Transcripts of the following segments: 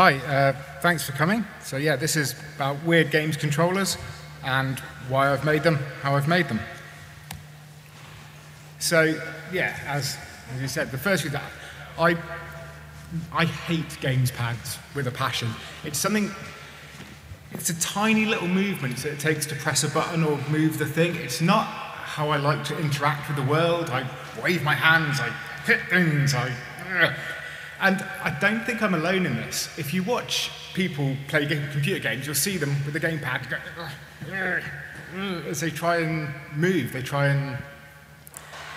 Hi, uh, thanks for coming. So yeah, this is about weird games controllers and why I've made them, how I've made them. So yeah, as, as you said, the first thing that I, I hate games pads with a passion. It's something, it's a tiny little movement that it takes to press a button or move the thing. It's not how I like to interact with the world. I wave my hands, I hit things, I... And I don't think I'm alone in this. If you watch people play computer games, you'll see them with the gamepad go, as they try and move, they try and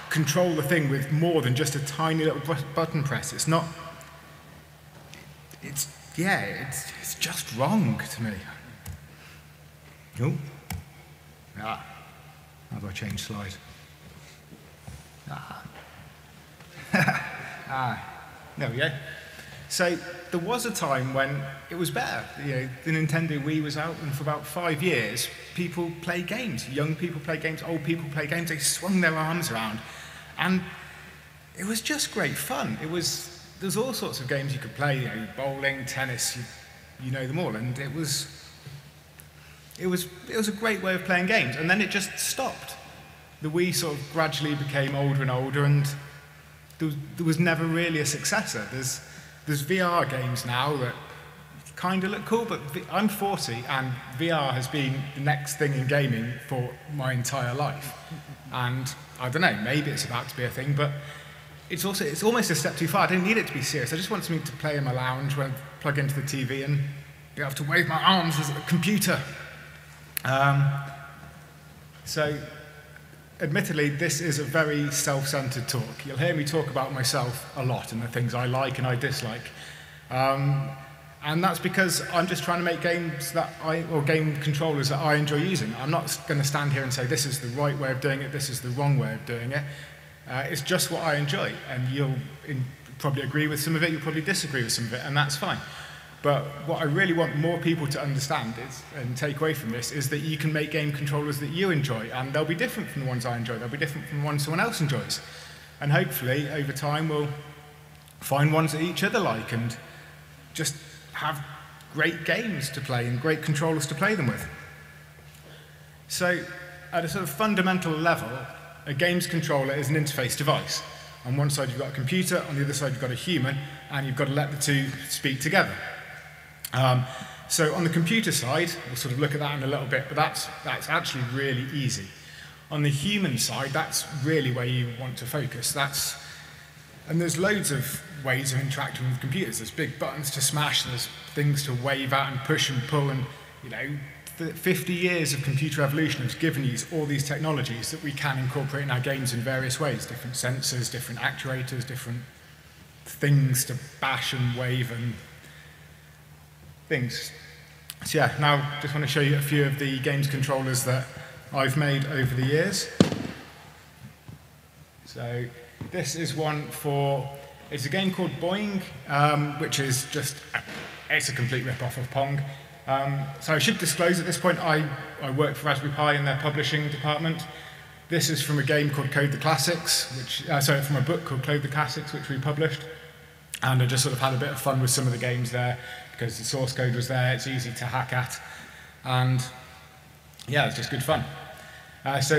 control the thing with more than just a tiny little button press. It's not, it's, yeah, it's, it's just wrong to me. Oh, ah, how do I change slide? Ah. ah. There we go. So there was a time when it was better. You know, the Nintendo Wii was out, and for about five years, people play games. Young people play games, old people play games. They swung their arms around, and it was just great fun. It was there's all sorts of games you could play. You know, bowling, tennis, you, you know them all, and it was it was it was a great way of playing games. And then it just stopped. The Wii sort of gradually became older and older, and there was, never really a successor. There's, there's VR games now that kind of look cool, but I'm 40 and VR has been the next thing in gaming for my entire life. And I don't know, maybe it's about to be a thing, but it's also it's almost a step too far. I don't need it to be serious. I just want something to play in my lounge when I plug into the TV and be able to wave my arms as a computer. Um, so admittedly, this is a very self-centered talk. You'll hear me talk about myself a lot and the things I like and I dislike. Um, and that's because I'm just trying to make games that I, or game controllers that I enjoy using. I'm not going to stand here and say this is the right way of doing it, this is the wrong way of doing it. Uh, it's just what I enjoy, and you'll in, probably agree with some of it, you'll probably disagree with some of it, and that's fine. But what I really want more people to understand is, and take away from this is that you can make game controllers that you enjoy, and they'll be different from the ones I enjoy. They'll be different from the ones someone else enjoys. And hopefully, over time, we'll find ones that each other like and just have great games to play and great controllers to play them with. So, at a sort of fundamental level, a games controller is an interface device. On one side, you've got a computer, on the other side, you've got a human, and you've got to let the two speak together. Um, so on the computer side, we'll sort of look at that in a little bit, but that's, that's actually really easy. On the human side, that's really where you want to focus. That's, and there's loads of ways of interacting with computers. There's big buttons to smash, there's things to wave at and push and pull, and you know, 50 years of computer evolution has given you all these technologies that we can incorporate in our games in various ways, different sensors, different actuators, different things to bash and wave and things. So yeah, now just want to show you a few of the games controllers that I've made over the years. So this is one for, it's a game called Boing, um, which is just, it's a complete rip-off of Pong. Um, so I should disclose at this point, I, I work for Raspberry Pi in their publishing department. This is from a game called Code the Classics, which, uh, sorry, from a book called Code the Classics, which we published. And I just sort of had a bit of fun with some of the games there because the source code was there, it's easy to hack at, and yeah, it's just good fun. Uh, so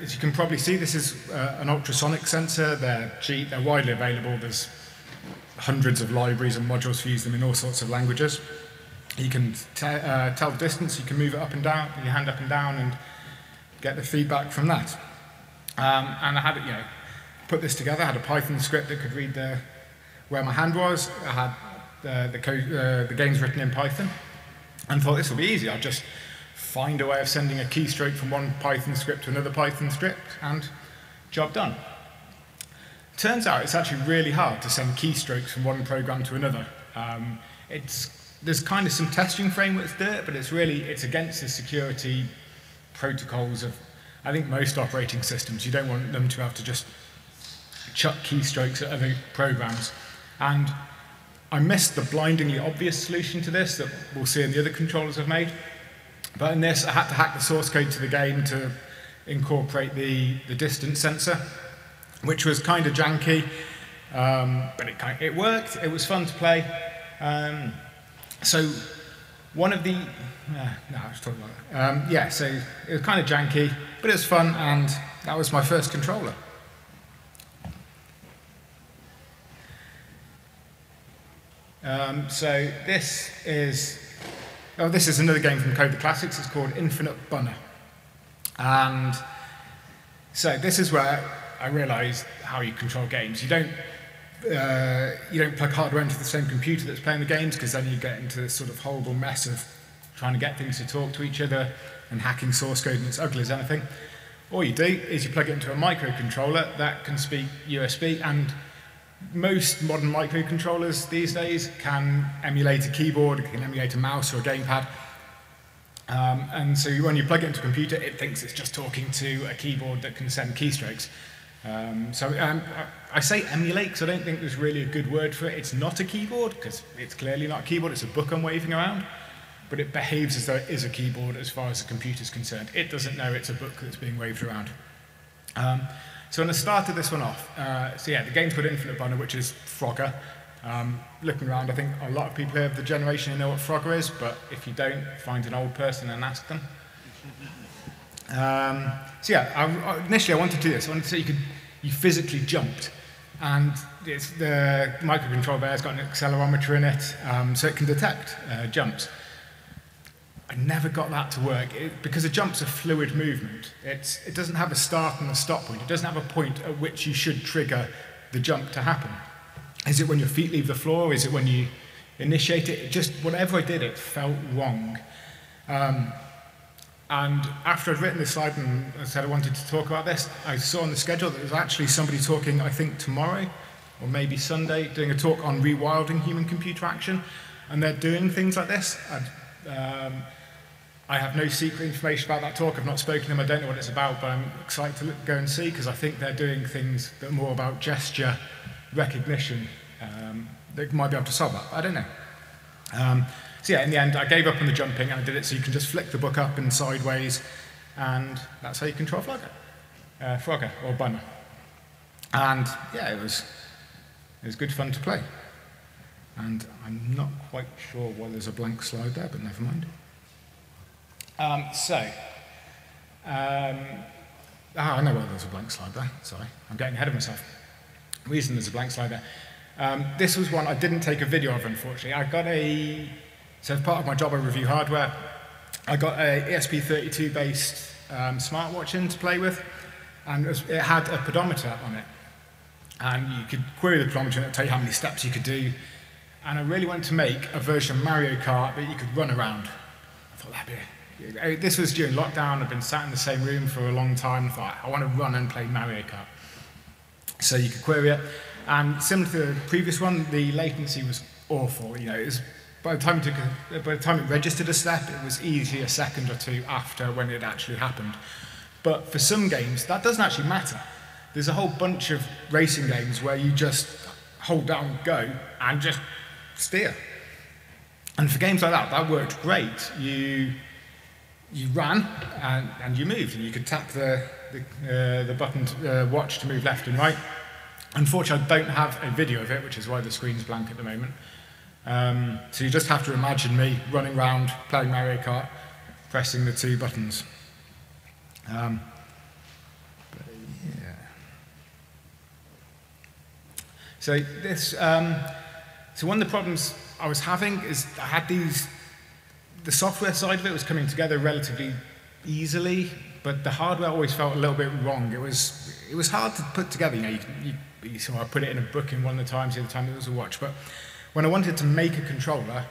as you can probably see, this is uh, an ultrasonic sensor. They're cheap, they're widely available. There's hundreds of libraries and modules for use them in all sorts of languages. You can uh, tell the distance, you can move it up and down, your hand up and down, and get the feedback from that. Um, and I had, you know, put this together. I had a Python script that could read the, where my hand was. I had uh, the, uh, the game's written in Python, and thought this will be easy. I'll just find a way of sending a keystroke from one Python script to another Python script, and job done. Turns out it's actually really hard to send keystrokes from one program to another. Um, it's, there's kind of some testing frameworks there, but it's really it's against the security protocols of, I think, most operating systems. You don't want them to have to just chuck keystrokes at other programs. And I missed the blindingly obvious solution to this that we'll see in the other controllers I've made. But in this, I had to hack the source code to the game to incorporate the, the distance sensor, which was kind of janky, um, but it, kind of, it worked. It was fun to play. Um, so one of the, uh, no, I was talking about that. Um, yeah, so it was kind of janky, but it was fun, and that was my first controller. Um, so this is, oh, this is another game from Code the Classics. It's called Infinite Bunner. And so this is where I realized how you control games. You don't, uh, you don't plug hardware into the same computer that's playing the games because then you get into this sort of horrible mess of trying to get things to talk to each other and hacking source code and it's ugly as anything. All you do is you plug it into a microcontroller that can speak USB and most modern microcontrollers these days can emulate a keyboard, can emulate a mouse or a gamepad. Um, and so when you plug it into a computer, it thinks it's just talking to a keyboard that can send keystrokes. Um, so um, I say emulate because I don't think there's really a good word for it. It's not a keyboard because it's clearly not a keyboard. It's a book I'm waving around. But it behaves as though it is a keyboard as far as the computer is concerned. It doesn't know it's a book that's being waved around. So when I started this one off, uh, so yeah, the game's called Infinite Bunner, which is Frogger. Um, looking around, I think a lot of people of the generation know what Frogger is, but if you don't, find an old person and ask them. Um, so yeah, I, initially I wanted to do this. I wanted to say you could, you physically jumped, and the microcontroller there has got an accelerometer in it, um, so it can detect uh, jumps. Never got that to work it, because a jump's a fluid movement. It's, it doesn't have a start and a stop point. It doesn't have a point at which you should trigger the jump to happen. Is it when your feet leave the floor? Is it when you initiate it? just whatever I did, it felt wrong. Um, and after I'd written this slide and I said I wanted to talk about this, I saw on the schedule that there's actually somebody talking, I think tomorrow or maybe Sunday, doing a talk on rewilding human-computer action. And they're doing things like this. Um, I have no secret information about that talk. I've not spoken to them. I don't know what it's about, but I'm excited to go and see because I think they're doing things that are more about gesture recognition um, that might be able to solve that. I don't know. Um, so yeah, in the end, I gave up on the jumping and I did it so you can just flick the book up and sideways, and that's how you control Frogger, uh, Frogger or Bunner. And yeah, it was it was good fun to play. And I'm not quite sure why there's a blank slide there, but never mind. Um, so, um, ah, I know why there's a blank slide there. Sorry, I'm getting ahead of myself. The reason there's a blank slide there. Um, this was one I didn't take a video of, unfortunately. I got a, so as part of my job, I review hardware. I got a ESP32 based um, smartwatch in to play with, and it, had a pedometer on it. And you could query the pedometer and it would tell you how many steps you could do. And I really wanted to make a version of Mario Kart that you could run around. I thought that'd be this was during lockdown. I've been sat in the same room for a long time. Thought, I want to run and play Mario Kart. So you could query it. And similar to the previous one, the latency was awful. You know, was, by, the time it took by the time it registered a step, it was easily a second or two after when it actually happened. But for some games, that doesn't actually matter. There's a whole bunch of racing games where you just hold down go and just steer. And for games like that, that worked great. You you ran and, and you moved, and you could tap the, the, uh, the button to, uh, watch to move left and right. Unfortunately, I don't have a video of it, which is why the screen's blank at the moment. Um, so you just have to imagine me running around playing Mario Kart, pressing the two buttons. Um, yeah. So this, um, so one of the problems I was having is I had these the software side of it was coming together relatively easily, but the hardware always felt a little bit wrong. It was, it was hard to put together. You know, you, you, you I put it in a book in one of the times, the other time it was a watch. But when I wanted to make a controller,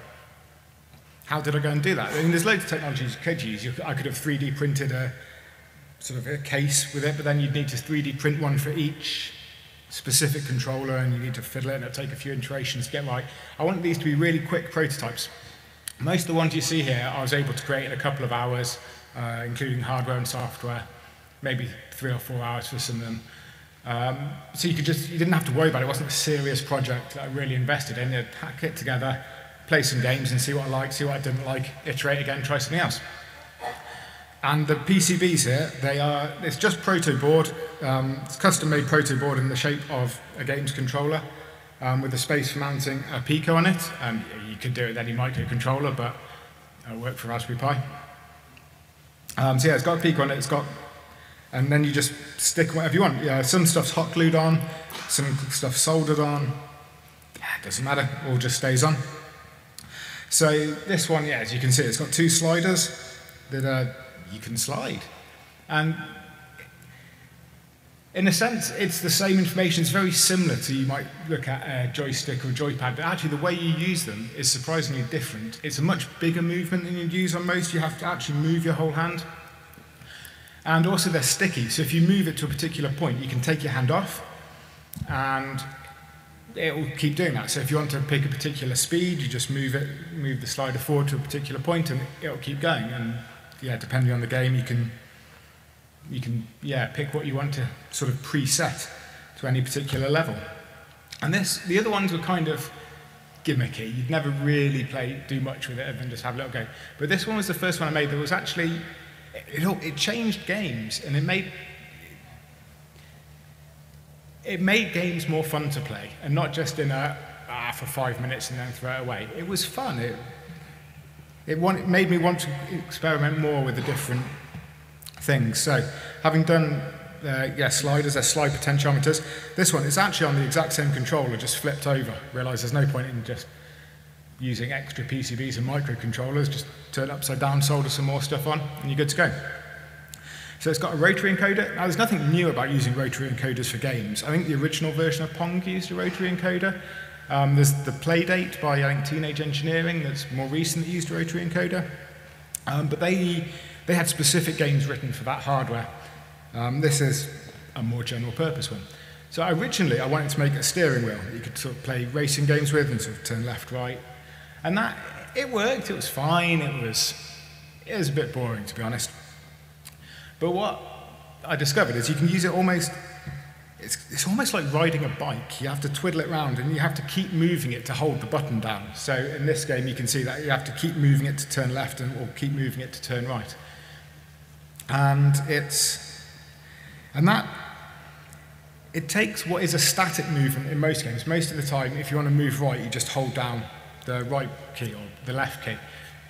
how did I go and do that? I mean, there's loads of technologies you could use. You, I could have 3D printed a sort of a case with it, but then you'd need to 3D print one for each specific controller, and you need to fiddle it, and it'd take a few iterations to get right. I wanted these to be really quick prototypes. Most of the ones you see here, I was able to create in a couple of hours, uh, including hardware and software, maybe three or four hours for some of them. Um, so you could just, you didn't have to worry about it. It wasn't a serious project that I really invested in. You'd hack it together, play some games and see what I liked, see what I didn't like, iterate again, try something else. And the PCBs here, they are, it's just proto board. Um, it's custom made proto board in the shape of a games controller. Um, with a space for mounting a Pico on it. And you could do it with any microcontroller, but it'll work for Raspberry Pi. Um, so yeah, it's got a Pico on it, it's got, and then you just stick whatever you want. Yeah, some stuff's hot glued on, some stuff soldered on. Yeah, doesn't matter, all just stays on. So this one, yeah, as you can see, it's got two sliders that uh, you can slide. And in a sense, it's the same information. It's very similar to you might look at a joystick or a joypad, but actually the way you use them is surprisingly different. It's a much bigger movement than you'd use on most. You have to actually move your whole hand. And also they're sticky, so if you move it to a particular point, you can take your hand off and it will keep doing that. So if you want to pick a particular speed, you just move it, move the slider forward to a particular point and it'll keep going. And yeah, depending on the game, you can you can yeah pick what you want to sort of preset to any particular level. And this, the other ones were kind of gimmicky. You'd never really play, do much with it other than just have a little go. But this one was the first one I made that was actually, it, it changed games and it made, it made games more fun to play and not just in a, ah, for five minutes and then throw it away. It was fun. It, it, want, it made me want to experiment more with the different things. So, having done uh, yeah, sliders, they're slide potentiometers. This one is actually on the exact same controller, just flipped over. Realise there's no point in just using extra PCBs and microcontrollers. Just turn upside down, solder some more stuff on, and you're good to go. So it's got a rotary encoder. Now, there's nothing new about using rotary encoders for games. I think the original version of Pong used a rotary encoder. Um, there's the Playdate by, I think, Teenage Engineering that's more recently used a rotary encoder. Um, but they they had specific games written for that hardware. Um, this is a more general purpose one. So originally I wanted to make a steering wheel that you could sort of play racing games with and sort of turn left, right. And that, it worked, it was fine, it was, it was a bit boring to be honest. But what I discovered is you can use it almost it's, it's almost like riding a bike. You have to twiddle it around and you have to keep moving it to hold the button down. So in this game, you can see that you have to keep moving it to turn left and, or keep moving it to turn right. And it's, and that, it takes what is a static movement in most games. Most of the time, if you want to move right, you just hold down the right key or the left key.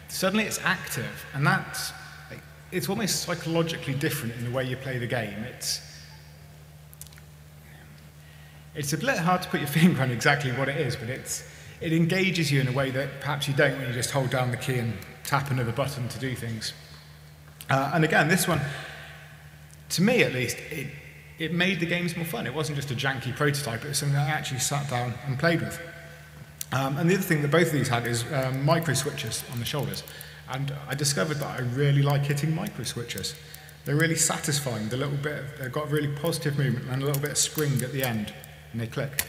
Suddenly it's active, and that's, it's almost psychologically different in the way you play the game. It's, it's a bit hard to put your finger on exactly what it is, but it's, it engages you in a way that perhaps you don't when you just hold down the key and tap another button to do things. Uh, and again, this one, to me at least, it, it made the games more fun. It wasn't just a janky prototype, it was something I actually sat down and played with. Um, and the other thing that both of these had is um, micro switches on the shoulders. And I discovered that I really like hitting micro switches. They're really satisfying. The little bit, they've got really positive movement and a little bit of spring at the end, and they click.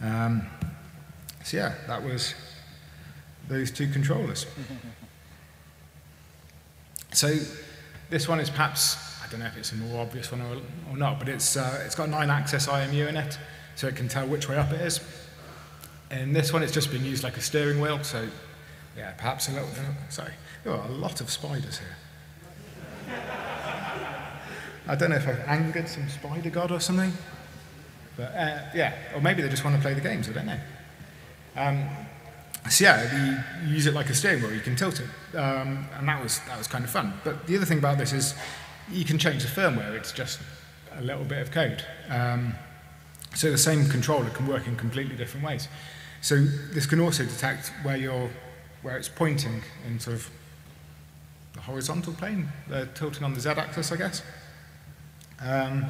Um, so yeah, that was those two controllers. So this one is perhaps, I don't know if it's a more obvious one or, or not, but it's, uh, it's got nine axis IMU in it, so it can tell which way up it is. And this one, it's just been used like a steering wheel, so yeah, perhaps a little, sorry, there are a lot of spiders here. I don't know if I've angered some spider god or something, but uh, yeah, or maybe they just want to play the games, I don't know. Um, so yeah, you use it like a steering wheel, you can tilt it, um, and that was, that was kind of fun. But the other thing about this is you can change the firmware, it's just a little bit of code. Um, so the same controller can work in completely different ways. So this can also detect where you're, where it's pointing in sort of the horizontal plane, uh, tilting on the z-axis, I guess. Um,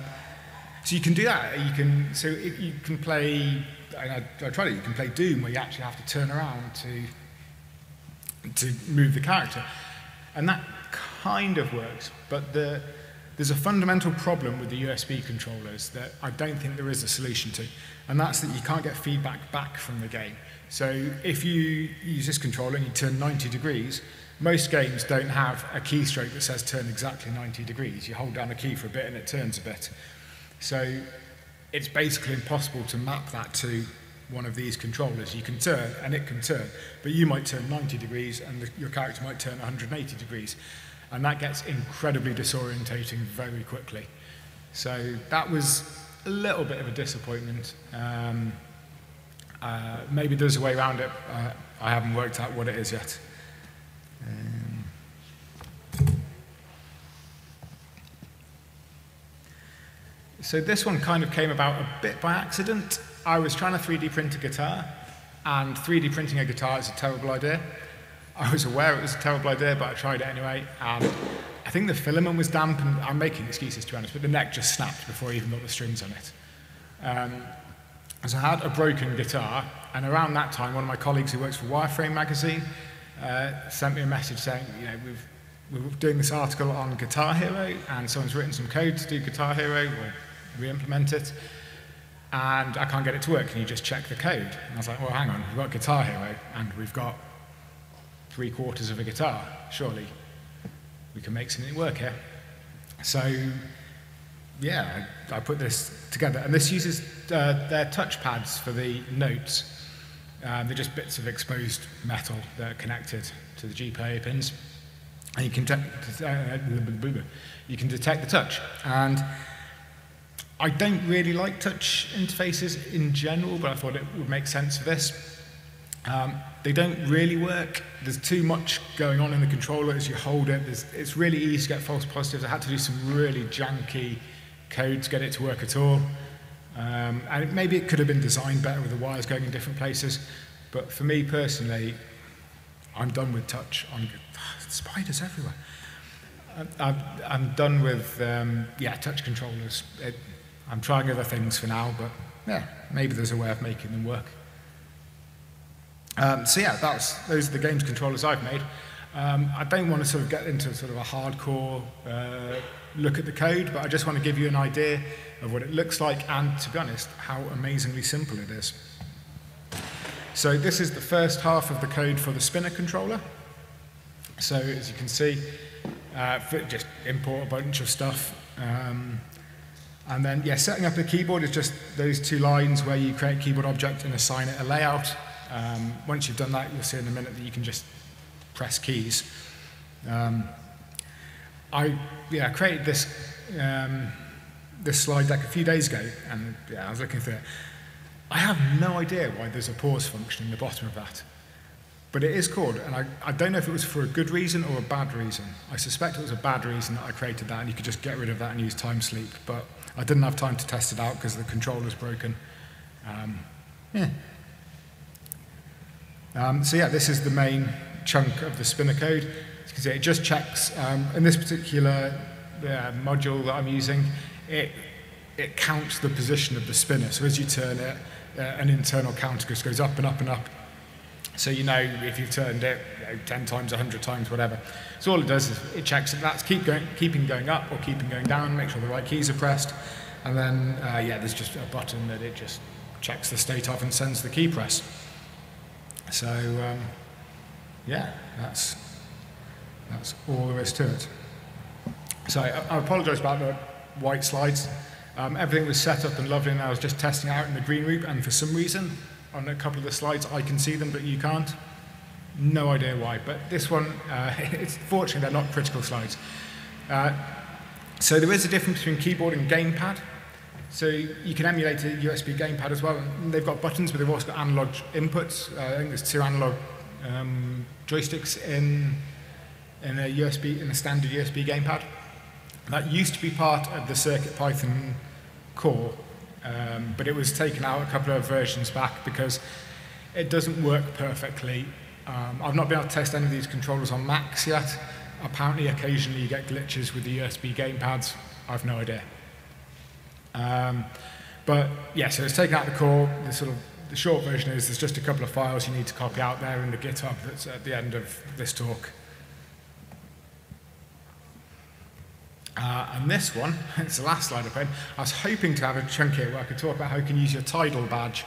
so you can do that. You can, so it, you can play I, I tried it, you can play Doom where you actually have to turn around to, to move the character. And that kind of works, but the, there's a fundamental problem with the USB controllers that I don't think there is a solution to, and that's that you can't get feedback back from the game. So if you use this controller and you turn 90 degrees, most games don't have a keystroke that says turn exactly 90 degrees. You hold down a key for a bit and it turns a bit. So it's basically impossible to map that to one of these controllers. You can turn, and it can turn, but you might turn 90 degrees, and the, your character might turn 180 degrees. And that gets incredibly disorientating very quickly. So that was, a little bit of a disappointment. Um, uh, maybe there's a way around it. Uh, I haven't worked out what it is yet. So this one kind of came about a bit by accident. I was trying to 3D print a guitar, and 3D printing a guitar is a terrible idea. I was aware it was a terrible idea, but I tried it anyway, and I think the filament was damp, and I'm making excuses to be honest, but the neck just snapped before I even got the strings on it. Um, so I had a broken guitar, and around that time, one of my colleagues who works for Wireframe magazine uh, sent me a message saying, you know, we've, we're doing this article on Guitar Hero, and someone's written some code to do Guitar Hero, or re-implement it, and I can't get it to work. Can you just check the code? And I was like, well, hang on, we've got Guitar Hero, and we've got three quarters of a guitar. Surely we can make something work here. So, yeah, I, I put this together, and this uses uh, their touch pads for the notes. Um, they're just bits of exposed metal that are connected to the GPIO pins. And you can, uh, you can detect the touch. And I don't really like touch interfaces in general, but I thought it would make sense for this. Um, they don't really work. There's too much going on in the controller as you hold it. There's, it's really easy to get false positives. I had to do some really janky code to get it to work at all. Um, and maybe it could have been designed better with the wires going in different places. But for me personally, I'm done with touch. On, spiders everywhere. I'm, I'm done with um, yeah touch controllers. It, I'm trying other things for now, but yeah, maybe there's a way of making them work. Um, so yeah, that's, those are the games controllers I've made. Um, I don't want to sort of get into sort of a hardcore uh, look at the code, but I just want to give you an idea of what it looks like and, to be honest, how amazingly simple it is. So this is the first half of the code for the spinner controller. So as you can see, uh, just import a bunch of stuff. Um, and then, yeah, setting up the keyboard is just those two lines where you create a keyboard object and assign it a layout. Um, once you've done that, you'll see in a minute that you can just press keys. Um, I yeah, created this, um, this slide deck a few days ago, and yeah, I was looking through it. I have no idea why there's a pause function in the bottom of that. But it is called, and I, I don't know if it was for a good reason or a bad reason. I suspect it was a bad reason that I created that, and you could just get rid of that and use time sleep. But I didn't have time to test it out because the controller's broken. Um, yeah. Um, so yeah, this is the main chunk of the spinner code. As you can see, it just checks, um, in this particular uh, module that I'm using, it, it counts the position of the spinner. So as you turn it, uh, an internal counter just goes up and up and up. So you know if you've turned it know, 10 times, 100 times, whatever. So all it does is it checks that that's keep going, keeping going up or keeping going down, make sure the right keys are pressed. And then, uh, yeah, there's just a button that it just checks the state of and sends the key press. So, um, yeah, that's, that's all there is to it. So I, I apologize about the white slides. Um, everything was set up and lovely, and I was just testing out in the green room, and for some reason, on a couple of the slides, I can see them, but you can't. No idea why, but this one, uh, it's, fortunately, they're not critical slides. Uh, so there is a difference between keyboard and gamepad. So you can emulate a USB gamepad as well. They've got buttons, but they've also got analog inputs. Uh, I think there's two analog um, joysticks in, in a USB, in a standard USB gamepad. That used to be part of the CircuitPython core, um, but it was taken out a couple of versions back because it doesn't work perfectly. Um, I've not been able to test any of these controllers on Macs yet. Apparently, occasionally you get glitches with the USB gamepads. I've no idea. Um, but yeah, so it's taken out the core. The sort of the short version is there's just a couple of files you need to copy out there in the GitHub that's at the end of this talk. Uh, and this one, it's the last slide I put I was hoping to have a chunk here where I could talk about how you can use your Tidal badge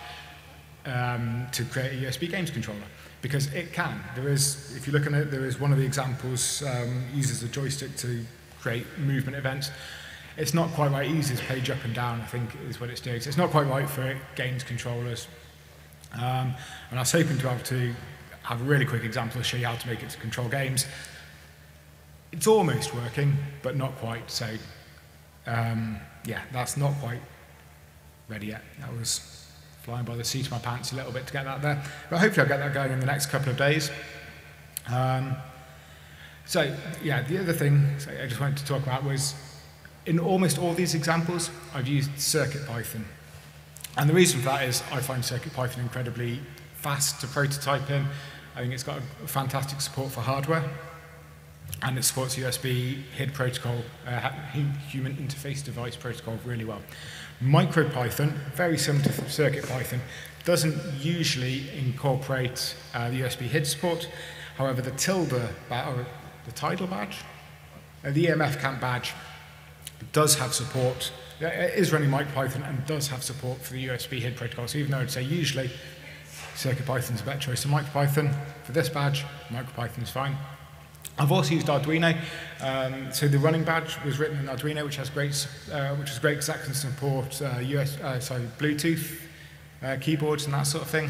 um, to create a USB games controller. Because it can. There is, if you look at it, there is one of the examples um, uses a joystick to create movement events. It's not quite right. Uses page up and down, I think, is what it's doing. So it's not quite right for games controllers. Um, and I was hoping to be able to have a really quick example to show you how to make it to control games. It's almost working, but not quite. So, um, yeah, that's not quite ready yet. That was flying by the seat of my pants a little bit to get that there. But hopefully I'll get that going in the next couple of days. Um, so, yeah, the other thing I just wanted to talk about was in almost all these examples, I've used CircuitPython. And the reason for that is I find CircuitPython incredibly fast to prototype in. I think it's got fantastic support for hardware. And it supports USB HID protocol, uh, Human Interface Device Protocol, really well. MicroPython, very similar to CircuitPython, doesn't usually incorporate uh, the USB HID support. However, the tilde, or the Tidal badge, uh, the EMF camp badge, does have support, uh, is running MicroPython and does have support for the USB HID protocol. So even though I'd say usually CircuitPython is a better choice than MicroPython, for this badge, MicroPython is fine. I've also used Arduino. Um, so the running badge was written in Arduino, which has great, uh, which is great because that can support uh, US, uh, sorry, Bluetooth uh, keyboards and that sort of thing.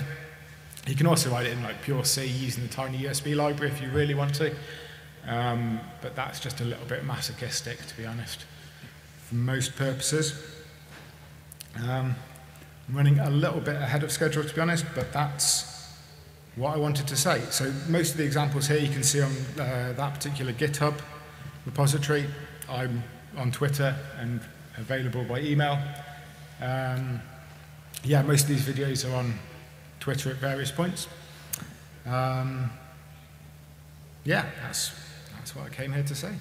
You can also write it in like pure C using the tiny USB library if you really want to. Um, but that's just a little bit masochistic, to be honest, for most purposes. Um, I'm running a little bit ahead of schedule, to be honest, but that's what I wanted to say. So most of the examples here you can see on uh, that particular GitHub repository. I'm on Twitter and available by email. Um, yeah, most of these videos are on Twitter at various points. Um, yeah, that's, that's what I came here to say.